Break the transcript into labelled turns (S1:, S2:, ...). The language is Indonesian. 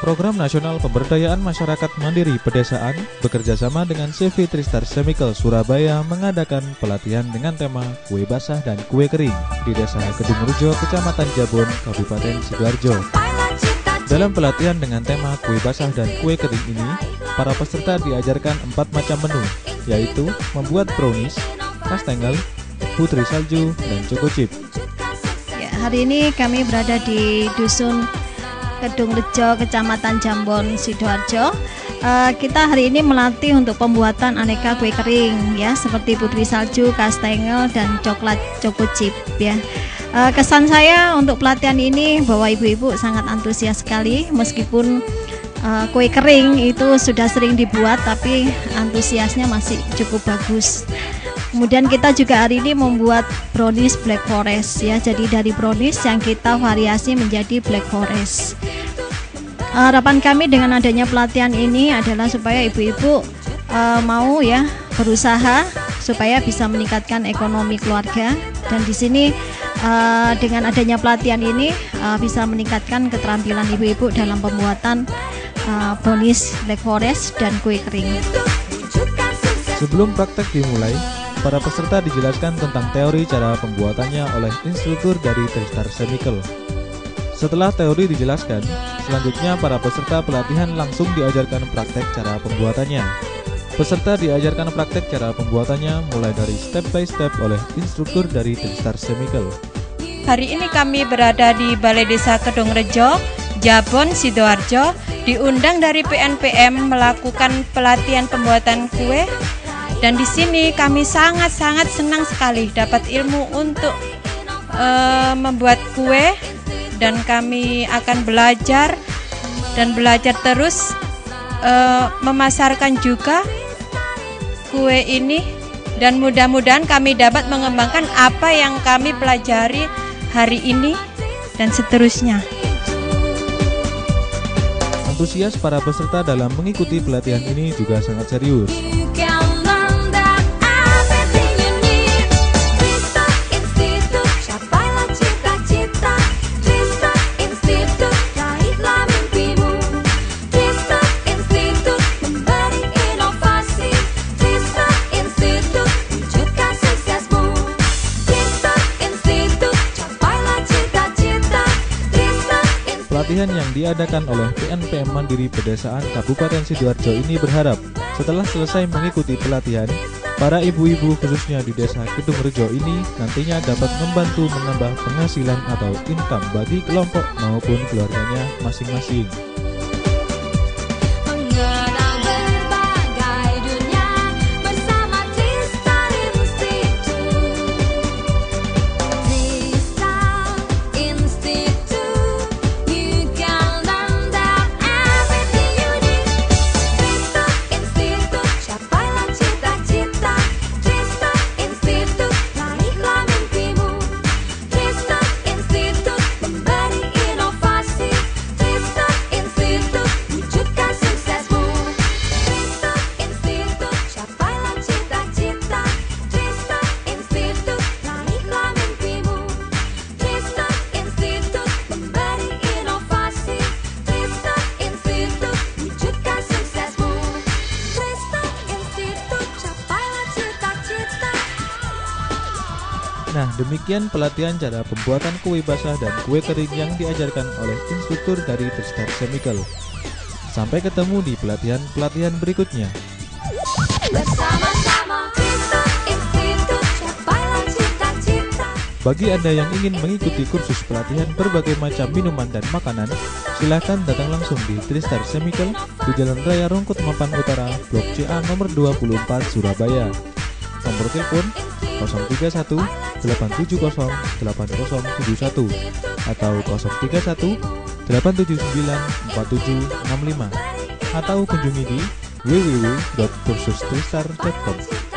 S1: Program Nasional Pemberdayaan Masyarakat Mandiri Pedesaan bekerjasama dengan CV Tristar Chemical Surabaya mengadakan pelatihan dengan tema kue basah dan kue kering di Desa Kedungrejo, Kecamatan Jabon, Kabupaten Sidoarjo. Dalam pelatihan dengan tema kue basah dan kue kering ini, para peserta diajarkan empat macam menu, yaitu membuat brownies, kastengel, putri salju, dan choco chip.
S2: Ya, hari ini kami berada di Dusun Kedung Rejo, Kecamatan Jambon, Sidoarjo. Uh, kita hari ini melatih untuk pembuatan aneka kue kering ya, seperti putri salju, kastengel, dan coklat choco chip ya. Uh, kesan saya untuk pelatihan ini bahwa ibu-ibu sangat antusias sekali meskipun uh, kue kering itu sudah sering dibuat tapi antusiasnya masih cukup bagus. Kemudian kita juga hari ini membuat brownies black forest ya. Jadi dari brownies yang kita variasi menjadi black forest. Harapan kami dengan adanya pelatihan ini adalah supaya ibu-ibu uh, mau ya berusaha supaya bisa meningkatkan ekonomi keluarga dan di sini uh, dengan adanya pelatihan ini uh, bisa meningkatkan keterampilan ibu-ibu dalam pembuatan uh, brownies black forest dan kue kering.
S1: Sebelum praktek dimulai, Para peserta dijelaskan tentang teori cara pembuatannya oleh instruktur dari Tristar Chemical. Setelah teori dijelaskan, selanjutnya para peserta pelatihan langsung diajarkan praktek cara pembuatannya. Peserta diajarkan praktek cara pembuatannya mulai dari step by step oleh instruktur dari Tristar Chemical.
S3: Hari ini kami berada di Balai Desa Kedongrejo, Jabon, Sidoarjo, diundang dari PNPM melakukan pelatihan pembuatan kue dan di sini kami sangat-sangat senang sekali dapat ilmu untuk uh, membuat kue dan kami akan belajar dan belajar terus uh, memasarkan juga kue ini dan mudah-mudahan kami dapat mengembangkan apa yang kami pelajari hari ini dan seterusnya.
S1: Antusias para peserta dalam mengikuti pelatihan ini juga sangat serius. Pelatihan yang diadakan oleh PNPM Mandiri Pedesaan Kabupaten Sidoarjo ini berharap setelah selesai mengikuti pelatihan, para ibu-ibu khususnya di desa Kedung Rejo ini nantinya dapat membantu menambah penghasilan atau income bagi kelompok maupun keluarganya masing-masing. Nah, demikian pelatihan cara pembuatan kue basah dan kue kering yang diajarkan oleh instruktur dari Tristar Chemical. Sampai ketemu di pelatihan-pelatihan berikutnya. Bagi Anda yang ingin mengikuti kursus pelatihan berbagai macam minuman dan makanan, silakan datang langsung di Tristar Chemical di Jalan Raya Rongkut Mapan Utara, Blok CA nomor 24, Surabaya. Nomor telepon 031 870 8071 atau 031 879 4765 atau kunjungi di www.kursustristar.com